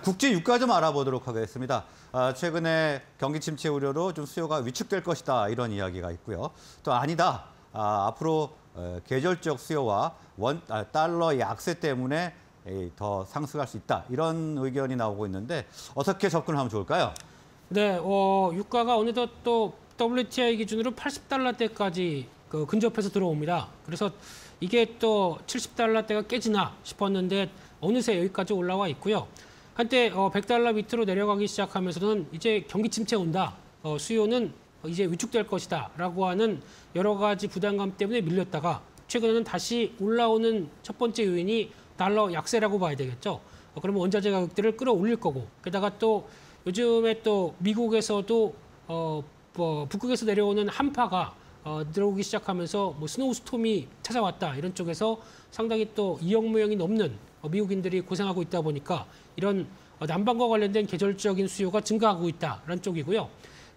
국제 유가 좀 알아보도록 하겠습니다. 아, 최근에 경기 침체 우려로 좀 수요가 위축될 것이다 이런 이야기가 있고요. 또 아니다. 아, 앞으로 어, 계절적 수요와 원 아, 달러 약세 때문에 이, 더 상승할 수 있다 이런 의견이 나오고 있는데 어떻게 접근하면 좋을까요? 네, 어, 유가가 어느덧 또 WTI 기준으로 80달러대까지 그 근접해서 들어옵니다. 그래서 이게 또 70달러대가 깨지나 싶었는데 어느새 여기까지 올라와 있고요. 한때 어, 100달러 밑으로 내려가기 시작하면서는 이제 경기 침체 온다. 어, 수요는 이제 위축될 것이다 라고 하는 여러 가지 부담감 때문에 밀렸다가 최근에는 다시 올라오는 첫 번째 요인이 달러 약세라고 봐야 되겠죠. 어, 그러면 원자재 가격들을 끌어올릴 거고 게다가 또 요즘에 또 미국에서도 어, 뭐 북극에서 내려오는 한파가 어, 들어오기 시작하면서 뭐 snow storm이 찾아왔다 이런 쪽에서 상당히 또 2억 명이 넘는 어, 미국인들이 고생하고 있다 보니까 이런 어, 난방과 관련된 계절적인 수요가 증가하고 있다라는 쪽이고요.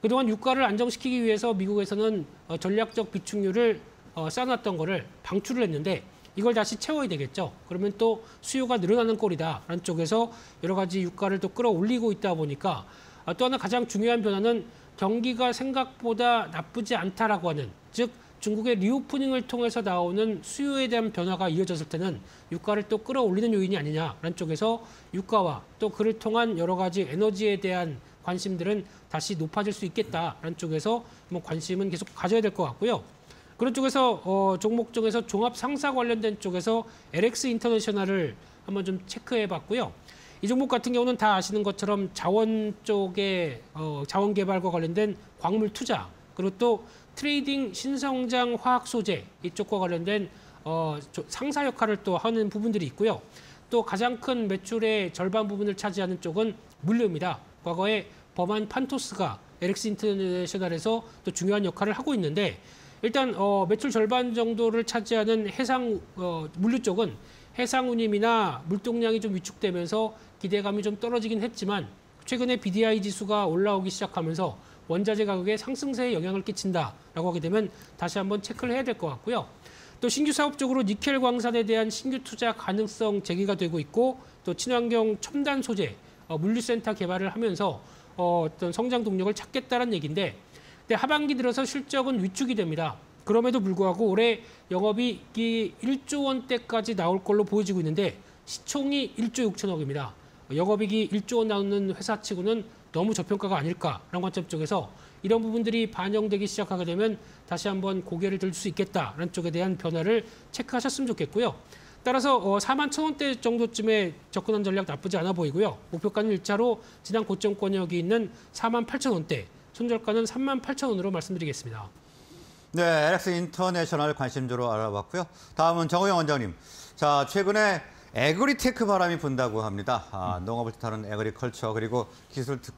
그동안 유가를 안정시키기 위해서 미국에서는 어, 전략적 비축률을 어, 쌓아놨던 거를 방출을 했는데 이걸 다시 채워야 되겠죠. 그러면 또 수요가 늘어나는 꼴이다라는 쪽에서 여러 가지 유가를 또 끌어올리고 있다 보니까 아, 또 하나 가장 중요한 변화는 경기가 생각보다 나쁘지 않다라고 하는 즉 중국의 리오프닝을 통해서 나오는 수요에 대한 변화가 이어졌을 때는 유가를 또 끌어올리는 요인이 아니냐라는 쪽에서 유가와 또 그를 통한 여러 가지 에너지에 대한 관심들은 다시 높아질 수 있겠다라는 쪽에서 뭐 관심은 계속 가져야 될 것 같고요. 그런 쪽에서 어, 종목 중에서 종합 상사 관련된 쪽에서 LX 인터내셔널을 한번 좀 체크해 봤고요. 이 종목 같은 경우는 다 아시는 것처럼 자원 쪽에 어, 자원 개발과 관련된 광물 투자 그리고 또 trading 신성장 화학 소재 이쪽과 관련된 어, 상사 역할을 또 하는 부분들이 있고요. 또 가장 큰 매출의 절반 부분을 차지하는 쪽은 물류입니다. 과거에 범한 판토스가 LX 인터내셔널에서 또 중요한 역할을 하고 있는데 일단 어, 매출 절반 정도를 차지하는 해상 어, 물류 쪽은 해상 운임이나 물동량이 좀 위축되면서 기대감이 좀 떨어지긴 했지만 최근에 BDI 지수가 올라오기 시작하면서 원자재 가격의 상승세에 영향을 끼친다라고 하게 되면 다시 한번 체크를 해야 될 것 같고요. 또 신규 사업 적으로 니켈 광산에 대한 신규 투자 가능성 제기가 되고 있고 또 친환경 첨단 소재 어, 물류센터 개발을 하면서 어, 어떤 성장 동력을 찾겠다는 얘기인데 근데 하반기 들어서 실적은 위축이 됩니다. 그럼에도 불구하고 올해 영업이익이 1조 원대까지 나올 걸로 보여지고 있는데 시총이 1조 6천억입니다. 영업이익이 1조 원 나오는 회사치고는 너무 저평가가 아닐까라는 관점 쪽에서 이런 부분들이 반영되기 시작하게 되면 다시 한번 고개를 들 수 있겠다라는 쪽에 대한 변화를 체크하셨으면 좋겠고요. 따라서 어, 4만 천 원대 정도쯤에 접근한 전략 나쁘지 않아 보이고요. 목표가는 일자로 지난 고점 권역이 있는 4만 8천 원대, 손절가는 3만 8천 원으로 말씀드리겠습니다. 네, LX 인터내셔널 관심주로 알아봤고요. 다음은 정호영 원장님. 자, 최근에 agritech 바람이 분다고 합니다. 아, 농업을 뜻하는 agriculture 그리고 기술 뜻,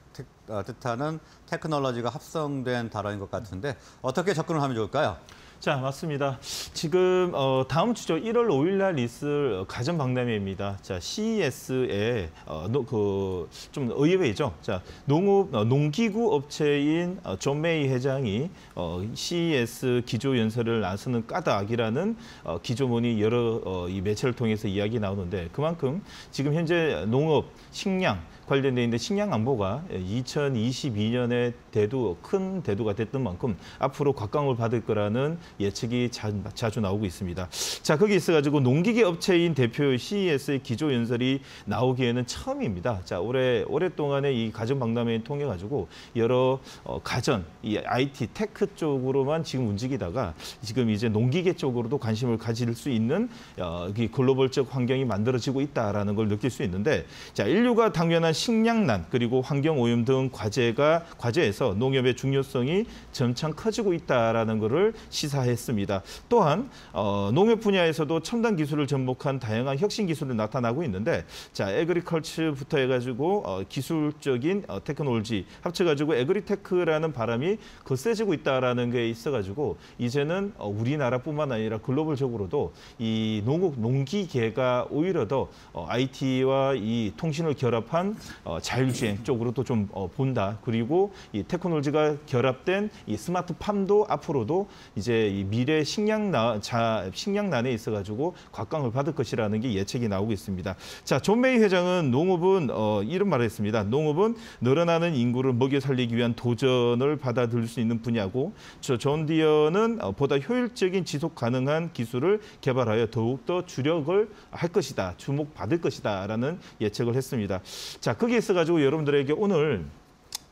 어, 뜻하는 테크놀로지가 합성된 단어인 것 같은데 어떻게 접근을 하면 좋을까요? 자, 맞습니다. 지금 어, 다음 주죠. 1월 5일 날 있을 가전 박람회입니다. 자, CES에 어, 그좀 의외죠. 자, 농업 어, 농기구 업체인 어, 존 메이 회장이 어, CES 기조 연설을 나서는 까닭이라는 어, 기조문이 여러 어, 이 매체를 통해서 이야기 나오는데 그만큼 지금 현재 농업, 식량 관련돼 있는데 식량 안보가 2022년에 대두 큰 대두가 됐던 만큼 앞으로 각광을 받을 거라는 예측이 자, 자주 나오고 있습니다. 자 거기 있어가지고 농기계 업체인 대표 CES의 기조 연설이 나오기에는 처음입니다. 자 올해 오랫동안의 이 가전 박람회를 통해 가지고 여러 어, 가전, 이 IT tech 쪽으로만 지금 움직이다가 지금 이제 농기계 쪽으로도 관심을 가질 수 있는 어, 글로벌적 환경이 만들어지고 있다라는 걸 느낄 수 있는데 자 인류가 당면한 식량난 그리고 환경 오염 등 과제가 과제에서 농업의 중요성이 점차 커지고 있다라는 것을 시사 했습니다. 또한 어, 농업 분야에서도 첨단 기술을 접목한 다양한 혁신 기술이 나타나고 있는데 자 agriculture부터 해가지고 어, 기술적인 어, 테크놀로지 합쳐가지고 agritech라는 바람이 거세지고 있다라는 게 있어가지고 이제는 어, 우리나라뿐만 아니라 글로벌적으로도 이 농업 농기계가 오히려 더 어, IT와 이 통신을 결합한 어, 자율주행 쪽으로도 좀 본다. 그리고 이 테크놀로지가 결합된 이 스마트팜도 앞으로도 이제 이 미래 식량난 자 식량난에 있어 가지고 각광을 받을 것이라는 게 예측이 나오고 있습니다. 자, 존 메이 회장은 농업은 어, 이런 말을 했습니다. 농업은 늘어나는 인구를 먹여 살리기 위한 도전을 받아들일 수 있는 분야고, 저 존 디어는 어, 보다 효율적인 지속 가능한 기술을 개발하여 더욱 더 주력을 할 것이다, 주목받을 것이다라는 예측을 했습니다. 자, 거기에 있어 가지고 여러분들에게 오늘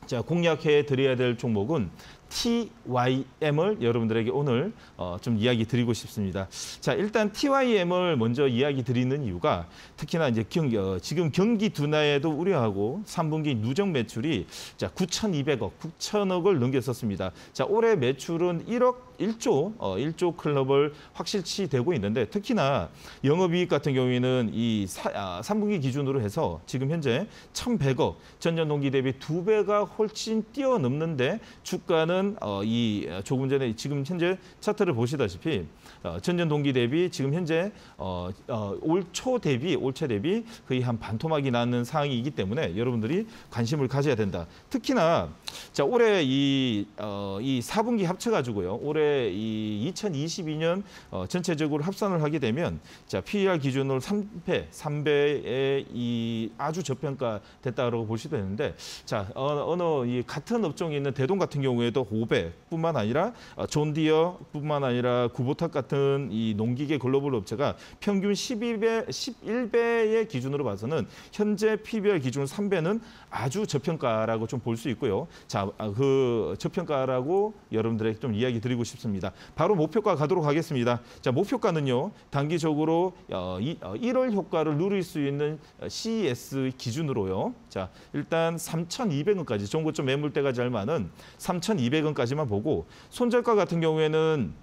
자, 공략해 드려야 될 종목은 TYM을 여러분들에게 오늘 어, 좀 이야기 드리고 싶습니다. 자, 일단 TYM을 먼저 이야기 드리는 이유가 특히나 이제 경, 어, 지금 경기 둔화에도 우려하고 3분기 누적 매출이 자, 9,200억, 9천억을 넘겼었습니다. 자, 올해 매출은 1억 1조, 어, 1조 클럽을 확실치 되고 있는데 특히나 영업이익 같은 경우에는 이 사, 아, 3분기 기준으로 해서 지금 현재 1,100억, 전년 동기 대비 두 배가 훨씬 뛰어넘는데 주가는 어, 이 조금 전에 지금 현재 차트를 보시다시피 어, 전년 동기 대비 지금 현재 어, 어, 올초 대비 올초 대비 거의 한 반토막이 나는 상황이기 때문에 여러분들이 관심을 가져야 된다. 특히나 자 올해 이, 어, 이 4분기 합쳐가지고요. 올해 이 2022년 어, 전체적으로 합산을 하게 되면 자 PER 기준으로 3배, 3배의 이 아주 저평가 됐다라고 볼 수도 있는데 자 어, 어느 이 같은 업종에 있는 대동 같은 경우에도 5배뿐만 아니라 어, 존디어뿐만 아니라 구보탁 같은 이 농기계 글로벌 업체가 평균 12배, 11배의 기준으로 봐서는 현재 PBR 기준 3배는 아주 저평가라고 좀 볼 수 있고요. 자, 아, 그 저평가라고 여러분들에게 좀 이야기 드리고 싶습니다. 바로 목표가 가도록 하겠습니다. 자, 목표가는요. 단기적으로 어, 이, 어, 1월 효과를 누릴 수 있는 CES 기준으로요. 자, 일단 3,200원까지 종고점 매물대가 잘 많은 3,200원까지만 보고 손절가 같은 경우에는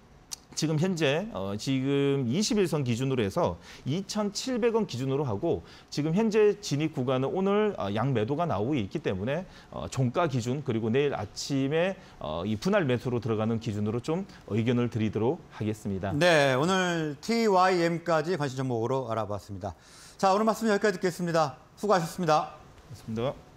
지금 현재 어, 지금 21선 기준으로 해서 2,700원 기준으로 하고 지금 현재 진입 구간은 오늘 어, 양 매도가 나오고 있기 때문에 어, 종가 기준 그리고 내일 아침에 어, 이 분할 매수로 들어가는 기준으로 좀 의견을 드리도록 하겠습니다. 네, 오늘 TYM까지 관심 종목으로 알아봤습니다. 자, 오늘 말씀 여기까지 듣겠습니다. 수고하셨습니다. 고맙습니다.